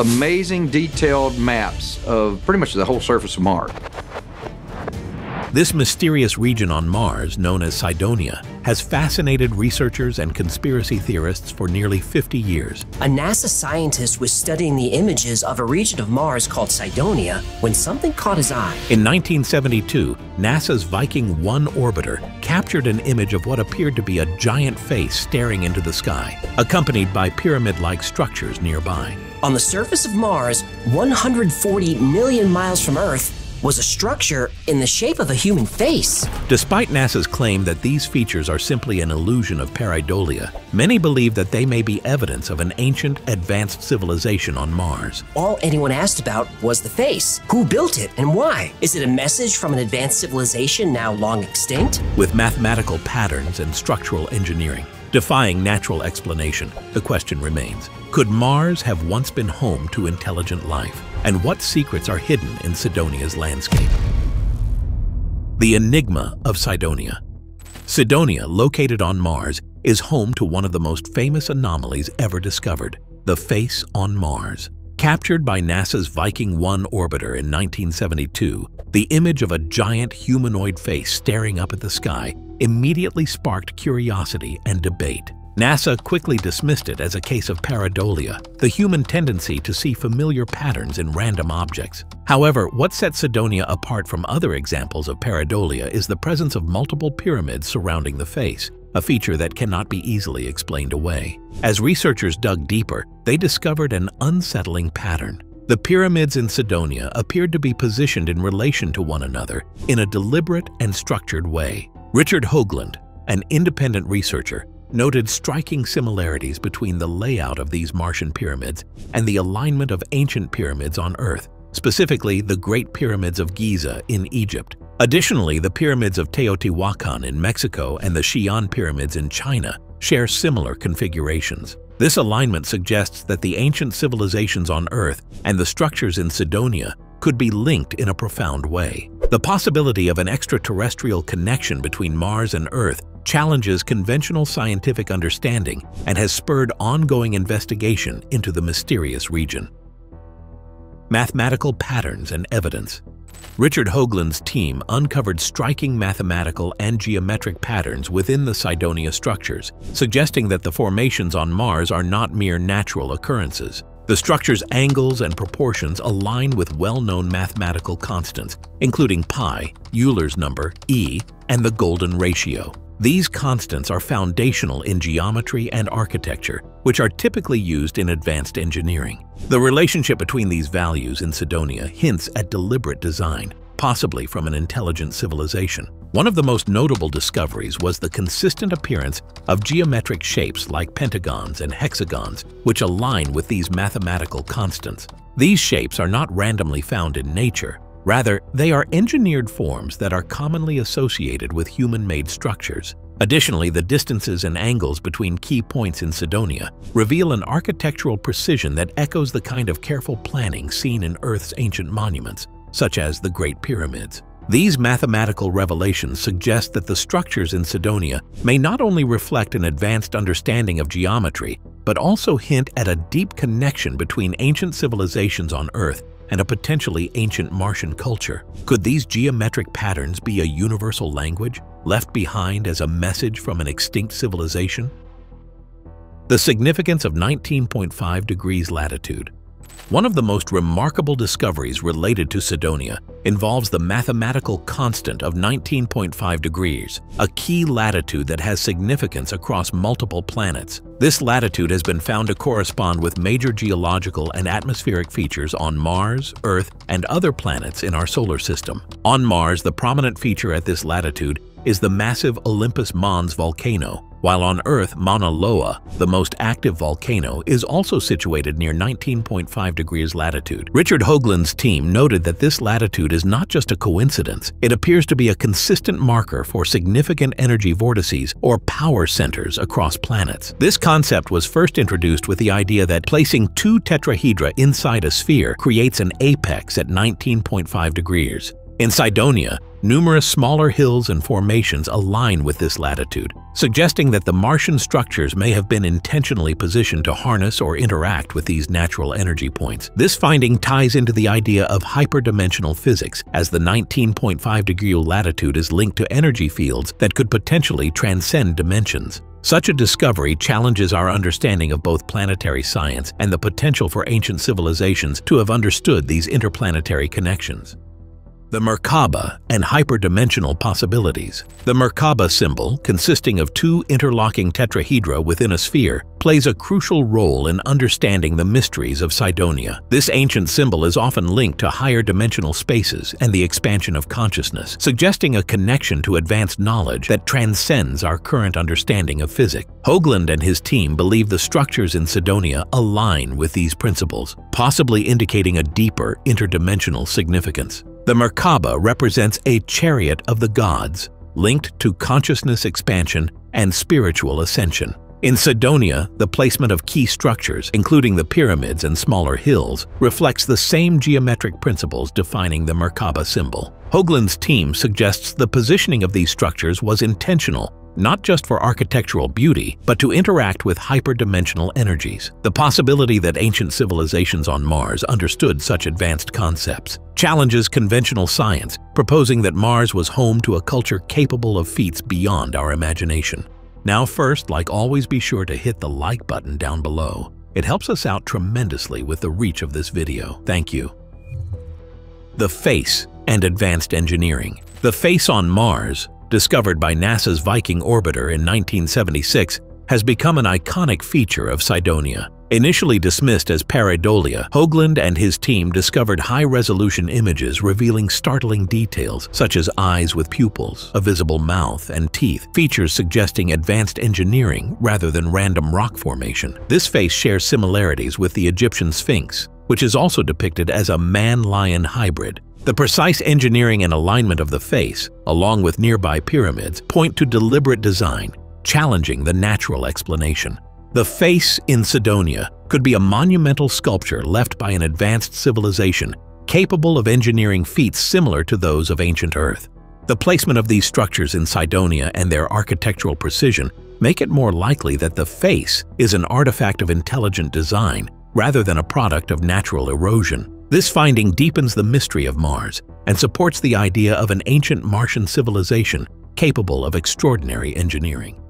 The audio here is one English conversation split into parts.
amazing detailed maps of pretty much the whole surface of Mars. This mysterious region on Mars, known as Cydonia, has fascinated researchers and conspiracy theorists for nearly 50 years. A NASA scientist was studying the images of a region of Mars called Cydonia when something caught his eye. In 1972, NASA's Viking 1 orbiter captured an image of what appeared to be a giant face staring into the sky, accompanied by pyramid-like structures nearby. On the surface of Mars, 140 million miles from Earth, was a structure in the shape of a human face. Despite NASA's claim that these features are simply an illusion of pareidolia, many believe that they may be evidence of an ancient, advanced civilization on Mars. All anyone asked about was the face. Who built it and why? Is it a message from an advanced civilization now long extinct? With mathematical patterns and structural engineering, defying natural explanation, the question remains, could Mars have once been home to intelligent life? And what secrets are hidden in Cydonia's landscape? The Enigma of Cydonia Cydonia, located on Mars, is home to one of the most famous anomalies ever discovered, the face on Mars. Captured by NASA's Viking 1 orbiter in 1972, the image of a giant humanoid face staring up at the sky immediately sparked curiosity and debate. NASA quickly dismissed it as a case of pareidolia, the human tendency to see familiar patterns in random objects. However, what sets Cydonia apart from other examples of pareidolia is the presence of multiple pyramids surrounding the face, a feature that cannot be easily explained away. As researchers dug deeper, they discovered an unsettling pattern. The pyramids in Cydonia appeared to be positioned in relation to one another in a deliberate and structured way. Richard Hoagland, an independent researcher, noted striking similarities between the layout of these Martian pyramids and the alignment of ancient pyramids on Earth, specifically the Great Pyramids of Giza in Egypt. Additionally, the pyramids of Teotihuacan in Mexico and the Xi'an pyramids in China share similar configurations. This alignment suggests that the ancient civilizations on Earth and the structures in Cydonia could be linked in a profound way. The possibility of an extraterrestrial connection between Mars and Earth challenges conventional scientific understanding and has spurred ongoing investigation into the mysterious region. Mathematical patterns and evidence Richard Hoagland's team uncovered striking mathematical and geometric patterns within the Cydonia structures, suggesting that the formations on Mars are not mere natural occurrences. The structure's angles and proportions align with well-known mathematical constants, including pi, Euler's number, E, and the golden ratio. These constants are foundational in geometry and architecture, which are typically used in advanced engineering. The relationship between these values in Cydonia hints at deliberate design, possibly from an intelligent civilization. One of the most notable discoveries was the consistent appearance of geometric shapes like pentagons and hexagons, which align with these mathematical constants. These shapes are not randomly found in nature, Rather, they are engineered forms that are commonly associated with human-made structures. Additionally, the distances and angles between key points in Cydonia reveal an architectural precision that echoes the kind of careful planning seen in Earth's ancient monuments, such as the Great Pyramids. These mathematical revelations suggest that the structures in Cydonia may not only reflect an advanced understanding of geometry, but also hint at a deep connection between ancient civilizations on Earth and a potentially ancient Martian culture. Could these geometric patterns be a universal language left behind as a message from an extinct civilization? The significance of 19.5 degrees latitude one of the most remarkable discoveries related to Cydonia involves the mathematical constant of 19.5 degrees, a key latitude that has significance across multiple planets. This latitude has been found to correspond with major geological and atmospheric features on Mars, Earth, and other planets in our solar system. On Mars, the prominent feature at this latitude is the massive Olympus Mons volcano, while on Earth, Mauna Loa, the most active volcano, is also situated near 19.5 degrees latitude. Richard Hoagland's team noted that this latitude is not just a coincidence, it appears to be a consistent marker for significant energy vortices or power centers across planets. This concept was first introduced with the idea that placing two tetrahedra inside a sphere creates an apex at 19.5 degrees. In Cydonia, numerous smaller hills and formations align with this latitude, suggesting that the Martian structures may have been intentionally positioned to harness or interact with these natural energy points. This finding ties into the idea of hyperdimensional physics, as the 19.5 degree latitude is linked to energy fields that could potentially transcend dimensions. Such a discovery challenges our understanding of both planetary science and the potential for ancient civilizations to have understood these interplanetary connections. The Merkaba and hyperdimensional possibilities. The Merkaba symbol, consisting of two interlocking tetrahedra within a sphere, plays a crucial role in understanding the mysteries of Cydonia. This ancient symbol is often linked to higher dimensional spaces and the expansion of consciousness, suggesting a connection to advanced knowledge that transcends our current understanding of physics. Hoagland and his team believe the structures in Cydonia align with these principles, possibly indicating a deeper interdimensional significance. The Merkaba represents a chariot of the gods, linked to consciousness expansion and spiritual ascension. In Cydonia, the placement of key structures, including the pyramids and smaller hills, reflects the same geometric principles defining the Merkaba symbol. Hoagland's team suggests the positioning of these structures was intentional not just for architectural beauty, but to interact with hyperdimensional energies. The possibility that ancient civilizations on Mars understood such advanced concepts challenges conventional science, proposing that Mars was home to a culture capable of feats beyond our imagination. Now first, like always be sure to hit the like button down below. It helps us out tremendously with the reach of this video. Thank you. The Face and Advanced Engineering The face on Mars discovered by NASA's Viking orbiter in 1976, has become an iconic feature of Cydonia. Initially dismissed as pareidolia, Hoagland and his team discovered high-resolution images revealing startling details such as eyes with pupils, a visible mouth, and teeth, features suggesting advanced engineering rather than random rock formation. This face shares similarities with the Egyptian Sphinx, which is also depicted as a man-lion hybrid, the precise engineering and alignment of the face, along with nearby pyramids, point to deliberate design, challenging the natural explanation. The face in Cydonia could be a monumental sculpture left by an advanced civilization capable of engineering feats similar to those of ancient Earth. The placement of these structures in Cydonia and their architectural precision make it more likely that the face is an artifact of intelligent design rather than a product of natural erosion. This finding deepens the mystery of Mars and supports the idea of an ancient Martian civilization capable of extraordinary engineering.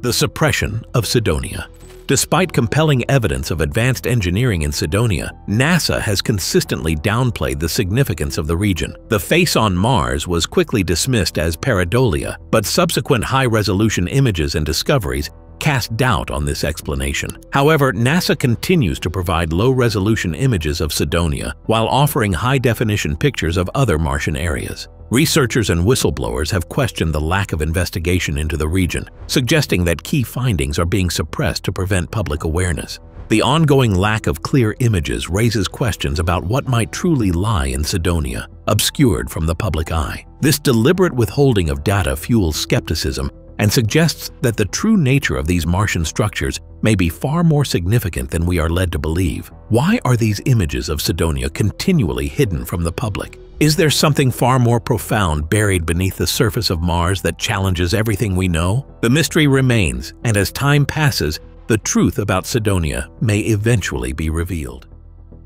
The suppression of Cydonia Despite compelling evidence of advanced engineering in Cydonia, NASA has consistently downplayed the significance of the region. The face on Mars was quickly dismissed as pareidolia, but subsequent high-resolution images and discoveries cast doubt on this explanation. However, NASA continues to provide low-resolution images of Cydonia while offering high-definition pictures of other Martian areas. Researchers and whistleblowers have questioned the lack of investigation into the region, suggesting that key findings are being suppressed to prevent public awareness. The ongoing lack of clear images raises questions about what might truly lie in Cydonia, obscured from the public eye. This deliberate withholding of data fuels skepticism and suggests that the true nature of these Martian structures may be far more significant than we are led to believe. Why are these images of Cydonia continually hidden from the public? Is there something far more profound buried beneath the surface of Mars that challenges everything we know? The mystery remains, and as time passes, the truth about Cydonia may eventually be revealed.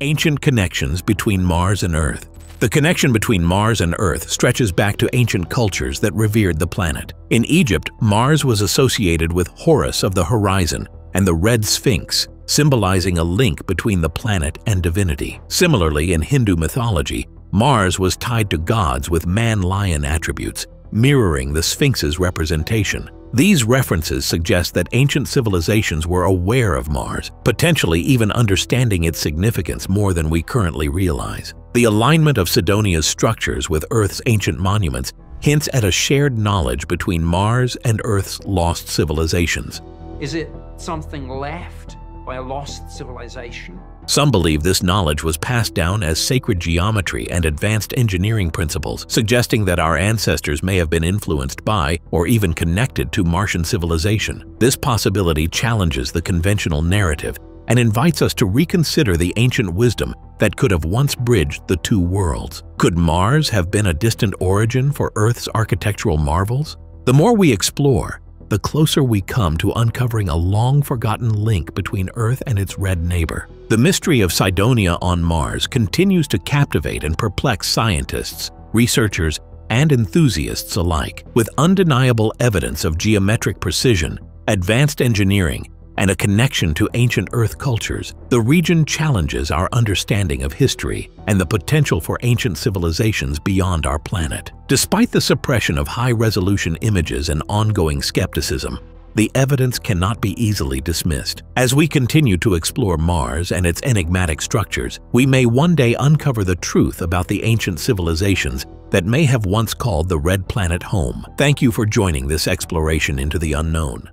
Ancient connections between Mars and Earth the connection between Mars and Earth stretches back to ancient cultures that revered the planet. In Egypt, Mars was associated with Horus of the horizon and the Red Sphinx, symbolizing a link between the planet and divinity. Similarly, in Hindu mythology, Mars was tied to gods with man-lion attributes, mirroring the Sphinx's representation. These references suggest that ancient civilizations were aware of Mars, potentially even understanding its significance more than we currently realize. The alignment of Cydonia's structures with Earth's ancient monuments hints at a shared knowledge between Mars and Earth's lost civilizations. Is it something left by a lost civilization? Some believe this knowledge was passed down as sacred geometry and advanced engineering principles, suggesting that our ancestors may have been influenced by or even connected to Martian civilization. This possibility challenges the conventional narrative and invites us to reconsider the ancient wisdom that could have once bridged the two worlds. Could Mars have been a distant origin for Earth's architectural marvels? The more we explore, the closer we come to uncovering a long-forgotten link between Earth and its red neighbor. The mystery of Cydonia on Mars continues to captivate and perplex scientists, researchers, and enthusiasts alike, with undeniable evidence of geometric precision, advanced engineering, and a connection to ancient Earth cultures, the region challenges our understanding of history and the potential for ancient civilizations beyond our planet. Despite the suppression of high-resolution images and ongoing skepticism, the evidence cannot be easily dismissed. As we continue to explore Mars and its enigmatic structures, we may one day uncover the truth about the ancient civilizations that may have once called the Red Planet home. Thank you for joining this exploration into the unknown.